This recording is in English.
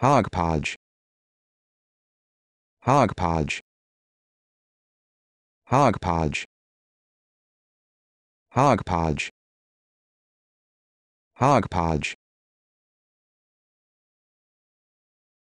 Hogpodge. Hogpodge. Hogpodge. Hogpodge. Hogpodge.